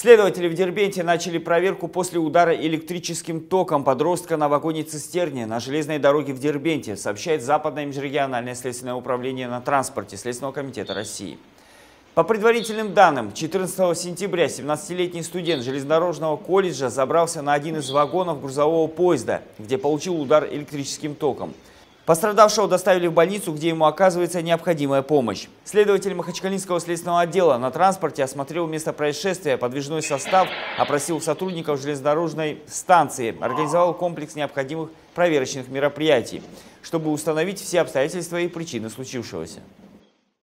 Следователи в Дербенте начали проверку после удара электрическим током подростка на вагоне-цистерне на железной дороге в Дербенте, сообщает Западное межрегиональное следственное управление на транспорте Следственного комитета России. По предварительным данным, 14 сентября 17-летний студент железнодорожного колледжа забрался на один из вагонов грузового поезда, где получил удар электрическим током. Пострадавшего доставили в больницу, где ему оказывается необходимая помощь. Следователь Махачкалинского следственного отдела на транспорте осмотрел место происшествия, подвижной состав, опросил сотрудников железнодорожной станции, организовал комплекс необходимых проверочных мероприятий, чтобы установить все обстоятельства и причины случившегося.